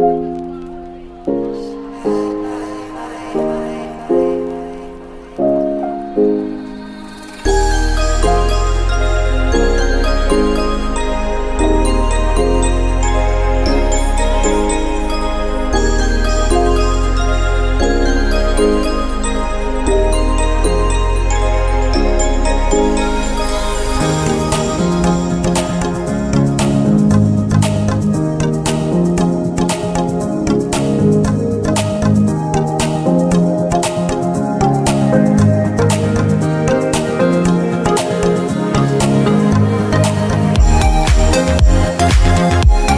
Música Música